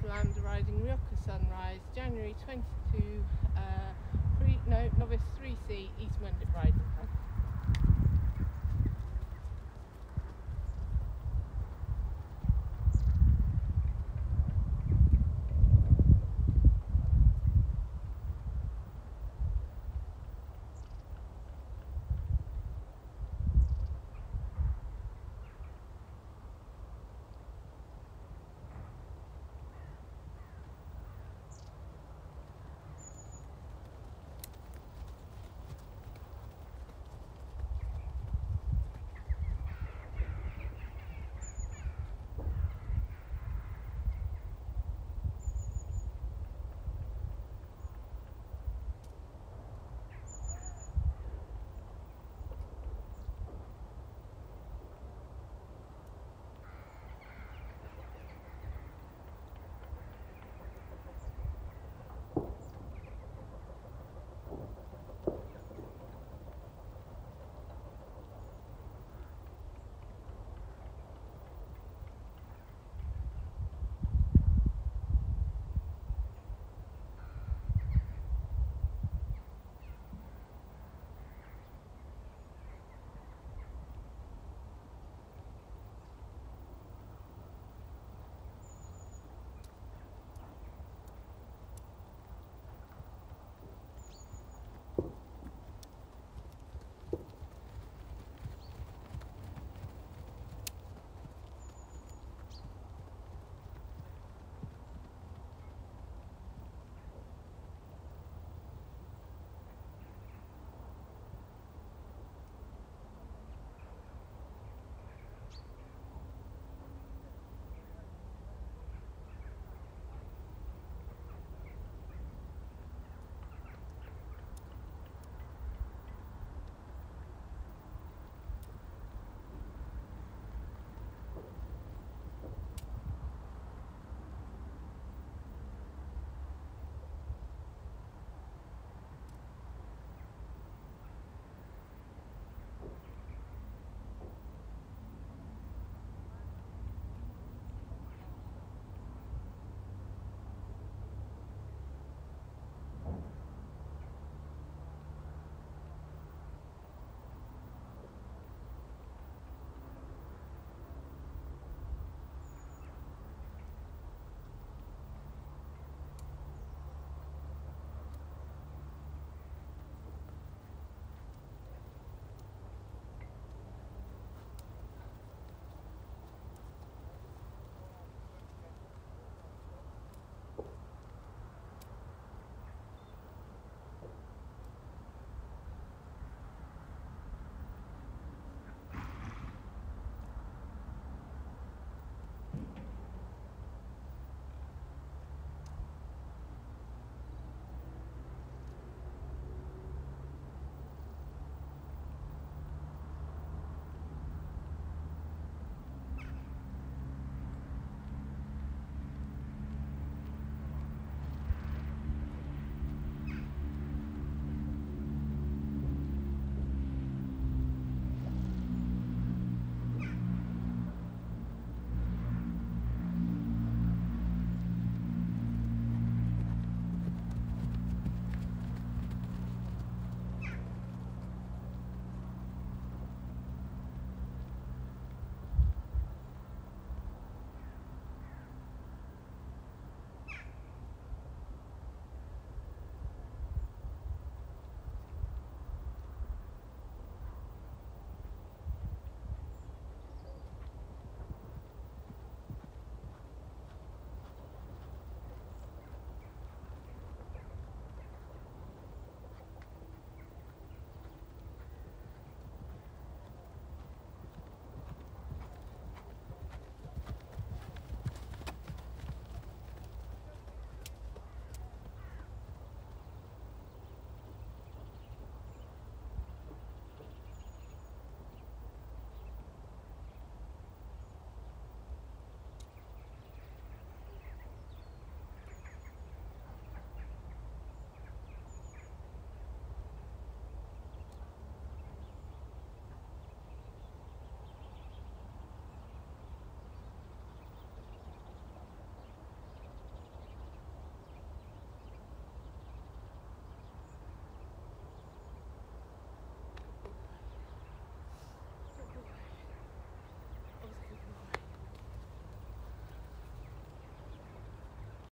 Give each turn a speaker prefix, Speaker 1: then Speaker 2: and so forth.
Speaker 1: for Riding Ryoka Sunrise, January 22, uh, pre, no, novice 3C, East Mundip Riding Club.